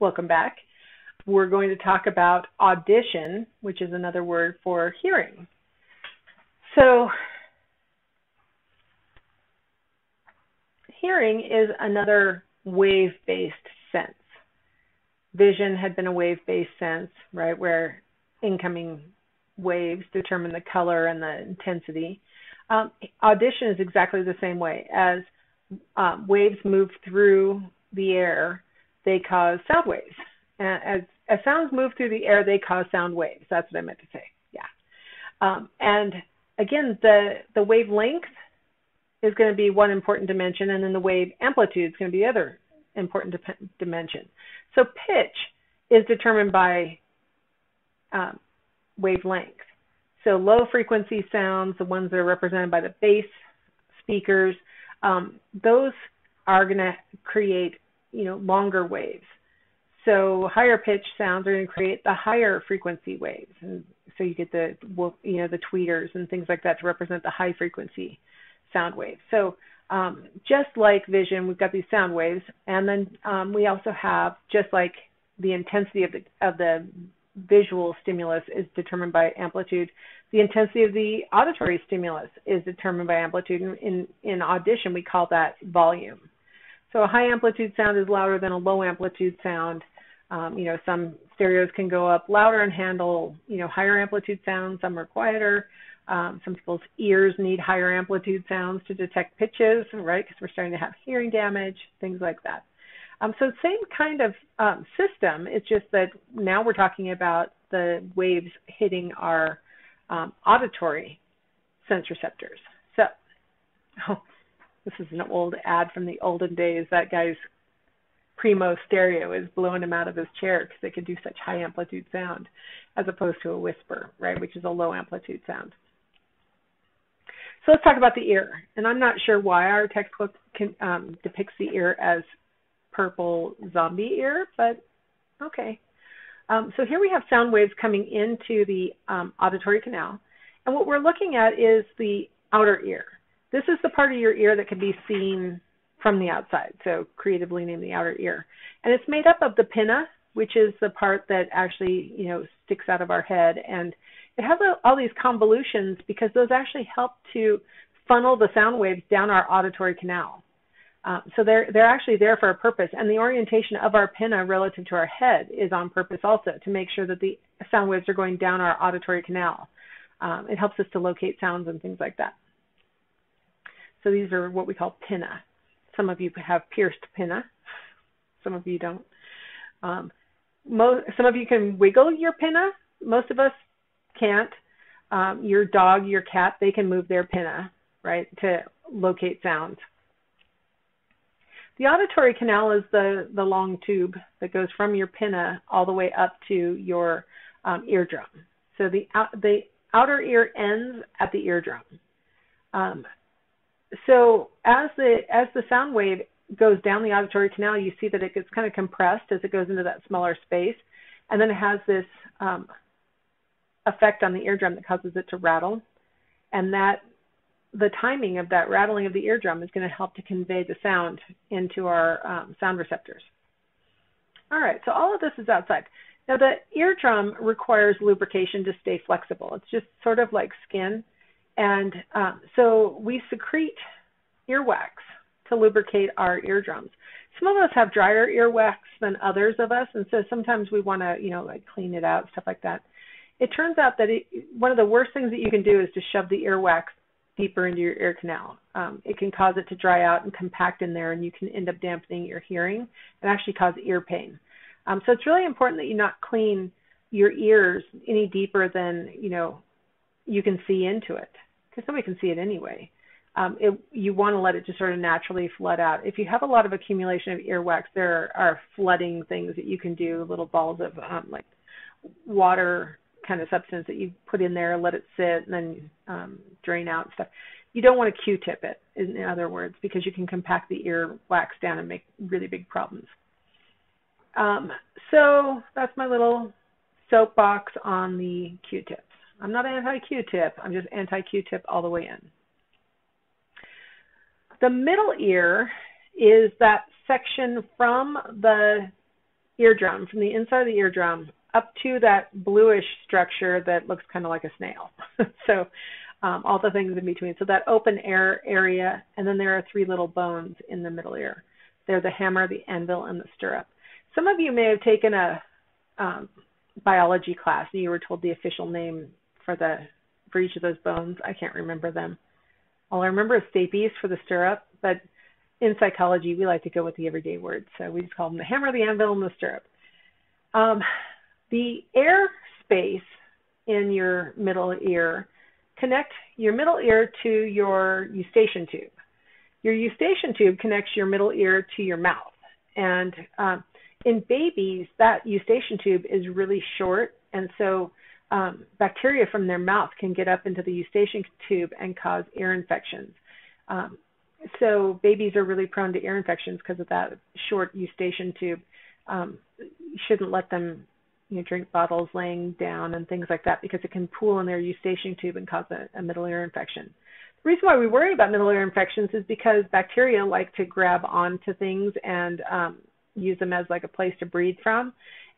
Welcome back. We're going to talk about audition, which is another word for hearing. So, hearing is another wave-based sense. Vision had been a wave-based sense, right, where incoming waves determine the color and the intensity. Um, audition is exactly the same way. As um, waves move through the air, they cause sound waves. as, as sounds move through the air, they cause sound waves. That's what I meant to say. Yeah. Um, and again, the the wavelength is going to be one important dimension, and then the wave amplitude is going to be the other important dimension. So pitch is determined by um, wavelength. So low frequency sounds, the ones that are represented by the bass speakers, um, those are going to create you know longer waves. So higher pitch sounds are going to create the higher frequency waves, and so you get the you know the tweeters and things like that to represent the high frequency sound waves. So um, just like vision, we've got these sound waves, and then um, we also have just like the intensity of the of the visual stimulus is determined by amplitude. The intensity of the auditory stimulus is determined by amplitude. In, in audition, we call that volume. So a high amplitude sound is louder than a low amplitude sound. Um, you know, some stereos can go up louder and handle, you know, higher amplitude sounds. Some are quieter. Um, some people's ears need higher amplitude sounds to detect pitches, right? Because we're starting to have hearing damage, things like that. Um, so same kind of um, system. It's just that now we're talking about the waves hitting our um, auditory sense receptors. So, oh, this is an old ad from the olden days. That guy's Primo stereo is blowing him out of his chair because they can do such high amplitude sound, as opposed to a whisper, right, which is a low amplitude sound. So let's talk about the ear. And I'm not sure why our textbook can, um, depicts the ear as purple zombie ear, but okay. Um, so here we have sound waves coming into the um, auditory canal. And what we're looking at is the outer ear. This is the part of your ear that can be seen from the outside, so creatively named the outer ear. And it's made up of the pinna, which is the part that actually, you know, sticks out of our head. And it has a, all these convolutions because those actually help to funnel the sound waves down our auditory canal. Um, so they're they're actually there for a purpose, and the orientation of our pinna relative to our head is on purpose also to make sure that the sound waves are going down our auditory canal. Um, it helps us to locate sounds and things like that. So these are what we call pinna. Some of you have pierced pinna, some of you don't. Um, most, some of you can wiggle your pinna. Most of us can't. Um, your dog, your cat, they can move their pinna, right, to locate sounds. The auditory canal is the, the long tube that goes from your pinna all the way up to your um, eardrum. So the, the outer ear ends at the eardrum. Um, so as the as the sound wave goes down the auditory canal, you see that it gets kind of compressed as it goes into that smaller space, and then it has this um, effect on the eardrum that causes it to rattle, and that the timing of that rattling of the eardrum is going to help to convey the sound into our um, sound receptors. All right, so all of this is outside. Now the eardrum requires lubrication to stay flexible. It's just sort of like skin. And um, so we secrete earwax to lubricate our eardrums. Some of us have drier earwax than others of us, and so sometimes we want to, you know, like clean it out, stuff like that. It turns out that it, one of the worst things that you can do is to shove the earwax deeper into your ear canal. Um, it can cause it to dry out and compact in there, and you can end up dampening your hearing and actually cause ear pain. Um, so it's really important that you not clean your ears any deeper than you know you can see into it, because somebody can see it anyway. Um, it, you want to let it just sort of naturally flood out. If you have a lot of accumulation of earwax, there are flooding things that you can do, little balls of um, like water kind of substance that you put in there, let it sit, and then um, drain out and stuff. You don't want to Q-tip it, in other words, because you can compact the ear wax down and make really big problems. Um, so that's my little soapbox on the Q-tips. I'm not anti-Q-tip. I'm just anti-Q-tip all the way in. The middle ear is that section from the eardrum, from the inside of the eardrum up to that bluish structure that looks kind of like a snail. so um, all the things in between. So that open air area, and then there are three little bones in the middle ear. They're the hammer, the anvil, and the stirrup. Some of you may have taken a um, biology class and you were told the official name for the for each of those bones. I can't remember them. All I remember is stapes for the stirrup, but in psychology we like to go with the everyday words, so we just call them the hammer, the anvil, and the stirrup. Um, the air space in your middle ear connect your middle ear to your eustachian tube. Your eustachian tube connects your middle ear to your mouth. And um, in babies, that eustachian tube is really short, and so um, bacteria from their mouth can get up into the eustachian tube and cause ear infections. Um, so babies are really prone to ear infections because of that short eustachian tube. Um, you shouldn't let them you know, drink bottles laying down and things like that because it can pool in their eustachian tube and cause a, a middle ear infection. The reason why we worry about middle ear infections is because bacteria like to grab onto things and um, use them as like a place to breathe from.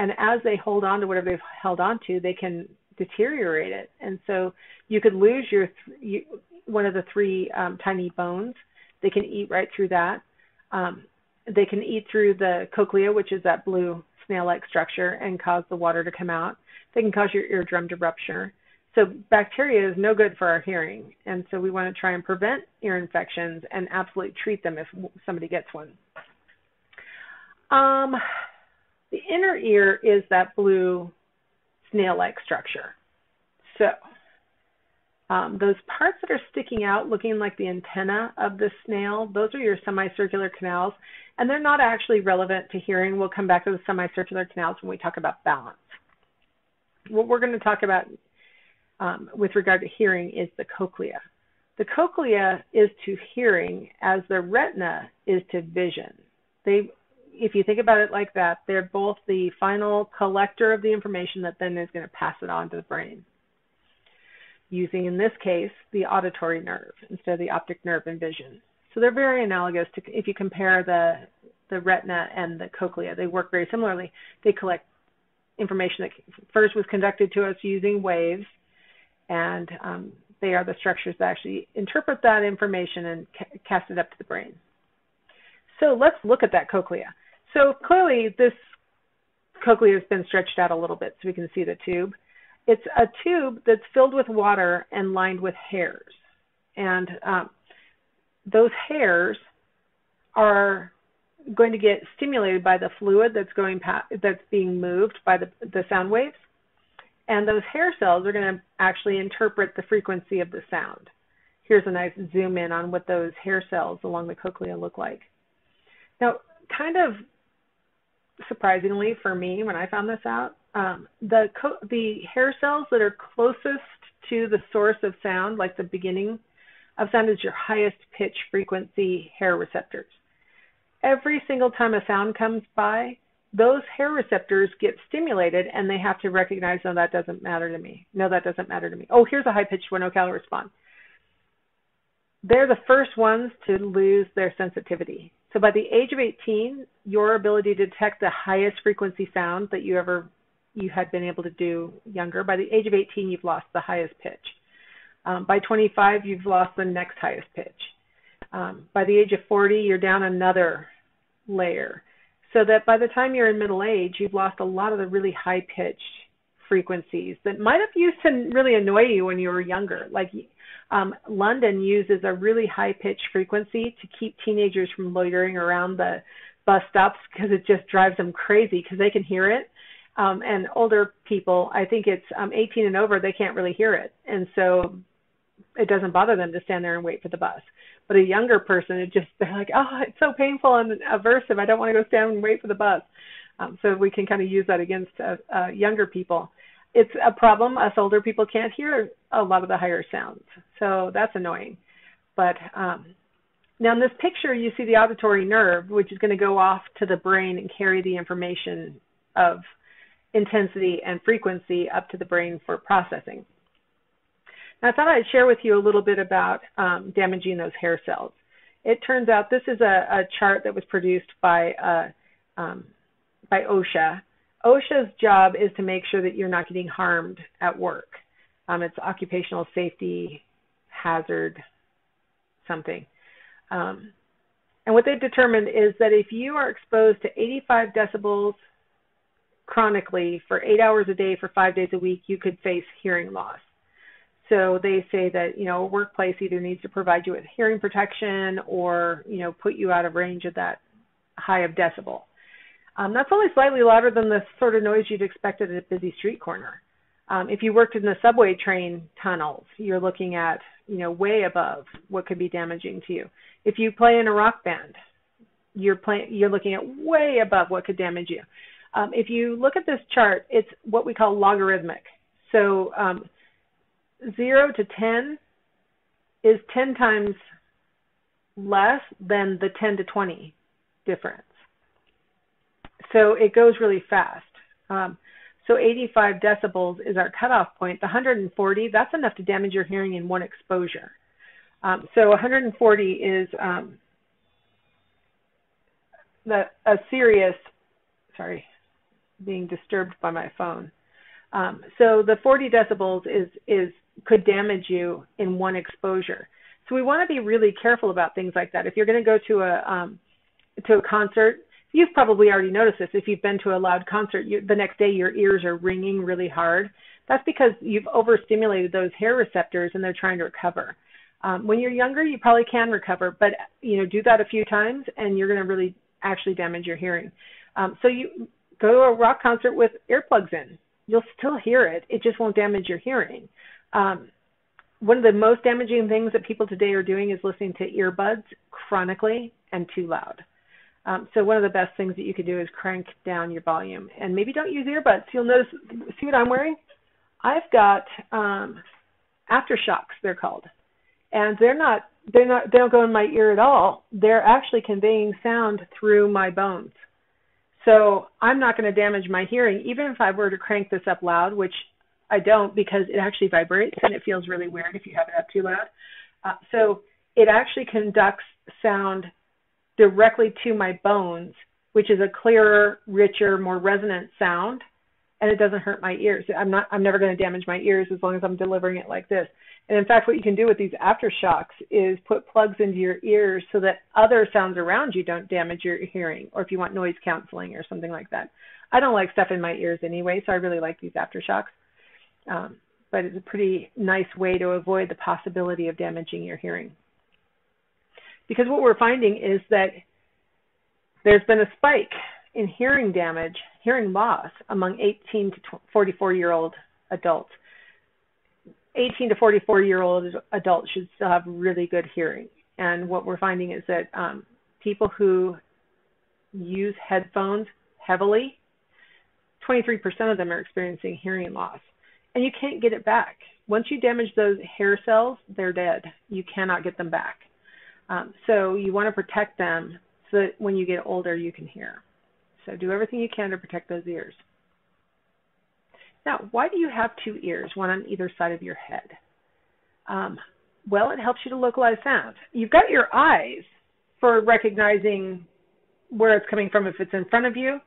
And as they hold on to whatever they've held on to, they can deteriorate it. And so you could lose your th- you, one of the three um, tiny bones. They can eat right through that. Um, they can eat through the cochlea, which is that blue snail-like structure and cause the water to come out. They can cause your eardrum to rupture. So bacteria is no good for our hearing, and so we want to try and prevent ear infections and absolutely treat them if somebody gets one. Um, inner ear is that blue snail-like structure. So um, those parts that are sticking out, looking like the antenna of the snail, those are your semicircular canals, and they're not actually relevant to hearing. We'll come back to the semicircular canals when we talk about balance. What we're going to talk about um, with regard to hearing is the cochlea. The cochlea is to hearing as the retina is to vision. They, if you think about it like that, they're both the final collector of the information that then is going to pass it on to the brain using, in this case, the auditory nerve instead of the optic nerve and vision. So they're very analogous to if you compare the the retina and the cochlea. They work very similarly. They collect information that first was conducted to us using waves, and um, they are the structures that actually interpret that information and ca- cast it up to the brain. So let's look at that cochlea. So clearly, this cochlea has been stretched out a little bit so we can see the tube. It's a tube that's filled with water and lined with hairs. And um, those hairs are going to get stimulated by the fluid that's going past, that's being moved by the, the sound waves. And those hair cells are going to actually interpret the frequency of the sound. Here's a nice zoom in on what those hair cells along the cochlea look like. Now, kind of surprisingly for me when I found this out, um, the co- the hair cells that are closest to the source of sound, like the beginning of sound, is your highest pitch frequency hair receptors. Every single time a sound comes by, those hair receptors get stimulated and they have to recognize, no, that doesn't matter to me. No, that doesn't matter to me. Oh, here's a high pitched one. Okay, I'll respond. They're the first ones to lose their sensitivity. So by the age of 18, your ability to detect the highest frequency sound that you ever you had been able to do younger. By the age of 18, you've lost the highest pitch. Um, by 25, you've lost the next highest pitch. Um, by the age of 40, you're down another layer. So that by the time you're in middle age, you've lost a lot of the really high pitched frequencies that might have used to really annoy you when you were younger. Like um, London uses a really high pitched frequency to keep teenagers from loitering around the bus stops because it just drives them crazy because they can hear it um, and older people, I think it's um, 18 and over, they can't really hear it, and so it doesn't bother them to stand there and wait for the bus. But a younger person, it just they're like, oh, it's so painful and aversive. I don't want to go stand and wait for the bus. Um, so we can kind of use that against uh, uh, younger people. It's a problem. Us older people can't hear a lot of the higher sounds, so that's annoying. But um, now in this picture, you see the auditory nerve, which is going to go off to the brain and carry the information of intensity and frequency up to the brain for processing. Now, I thought I'd share with you a little bit about um, damaging those hair cells. It turns out this is a, a chart that was produced by a um, by OSHA. OSHA's job is to make sure that you're not getting harmed at work. Um, it's occupational safety hazard something. Um, and what they've determined is that if you are exposed to 85 decibels chronically for eight hours a day for five days a week, you could face hearing loss. So they say that you know a workplace either needs to provide you with hearing protection or you know put you out of range of that high of decibel. Um, that's only slightly louder than the sort of noise you'd expect at a busy street corner. Um, if you worked in the subway train tunnels, you're looking at you know way above what could be damaging to you. If you play in a rock band, you're playing you're looking at way above what could damage you. Um, if you look at this chart, it's what we call logarithmic. So um, 0 to 10 is 10 times less than the 10 to 20 difference. So it goes really fast. Um, so 85 decibels is our cutoff point. The 140, that's enough to damage your hearing in one exposure. Um, so 140 is um, the, a serious, sorry, being disturbed by my phone. Um, so the 40 decibels is is could damage you in one exposure. So we want to be really careful about things like that. If you're going to go to a um, to a concert, you've probably already noticed this. If you've been to a loud concert, you, the next day your ears are ringing really hard. That's because you've overstimulated those hair receptors and they're trying to recover. Um, when you're younger, you probably can recover, but you know do that a few times and you're going to really actually damage your hearing. Um, so you go to a rock concert with earplugs in. You'll still hear it. It just won't damage your hearing. Um, one of the most damaging things that people today are doing is listening to earbuds chronically and too loud. Um, so one of the best things that you could do is crank down your volume and maybe don't use earbuds. You'll notice. See what I'm wearing? I've got um, AfterShokz. They're called, and they're not. They're not. They don't go in my ear at all. They're actually conveying sound through my bones. So I'm not going to damage my hearing, even if I were to crank this up loud, which I don't because it actually vibrates and it feels really weird if you have it up too loud. Uh, so it actually conducts sound directly to my bones, which is a clearer, richer, more resonant sound, and it doesn't hurt my ears. I'm not. I'm never going to damage my ears as long as I'm delivering it like this. And in fact, what you can do with these AfterShokz is put plugs into your ears so that other sounds around you don't damage your hearing, or if you want noise canceling or something like that. I don't like stuff in my ears anyway, so I really like these AfterShokz. Um, but it's a pretty nice way to avoid the possibility of damaging your hearing. Because what we're finding is that there's been a spike in hearing damage, hearing loss among 18 to 44 year old adults. 18 to 44 year old adults should still have really good hearing. And what we're finding is that um, people who use headphones heavily, 23% of them are experiencing hearing loss and you can't get it back. Once you damage those hair cells, they're dead. You cannot get them back. Um, so you want to protect them so that when you get older, you can hear. So do everything you can to protect those ears. Now, why do you have two ears, one on either side of your head? Um, well, it helps you to localize sound. You've got your eyes for recognizing where it's coming from if it's in front of you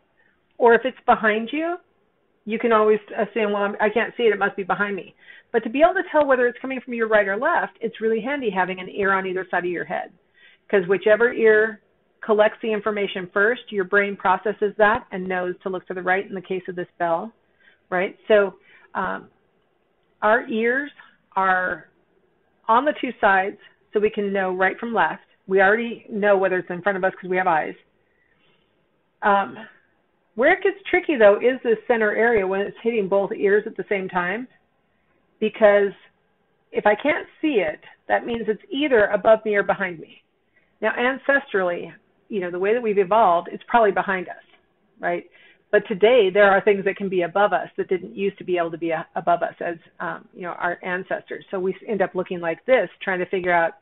or if it's behind you you can always assume, well, I'm, I can't see it, it must be behind me. But to be able to tell whether it's coming from your right or left, it's really handy having an ear on either side of your head. Because whichever ear collects the information first, your brain processes that and knows to look to the right in the case of this bell, right? So um, our ears are on the two sides so we can know right from left. We already know whether it's in front of us because we have eyes. Um, where it gets tricky though is this center area when it's hitting both ears at the same time, because if I can't see it, that means it's either above me or behind me. Now, ancestrally, you know, the way that we've evolved, it's probably behind us, right? But today, there are things that can be above us that didn't used to be able to be above us as, um, you know, our ancestors. So we end up looking like this, trying to figure out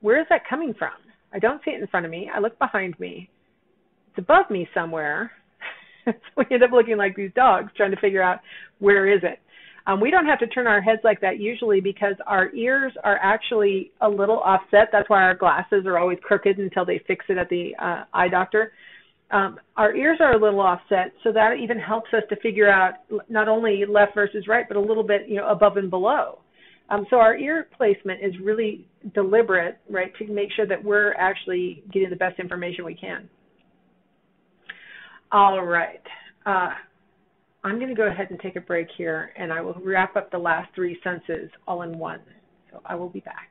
where is that coming from? I don't see it in front of me. I look behind me. It's above me somewhere. so we end up looking like these dogs trying to figure out where is it. Um, we don't have to turn our heads like that usually because our ears are actually a little offset. That's why our glasses are always crooked until they fix it at the uh, eye doctor. Um, our ears are a little offset, so that even helps us to figure out not only left versus right, but a little bit, you know, above and below. Um, so our ear placement is really deliberate, right, to make sure that we're actually getting the best information we can. All right. Uh, I'm going to go ahead and take a break here, and I will wrap up the last three senses all in one. So I will be back.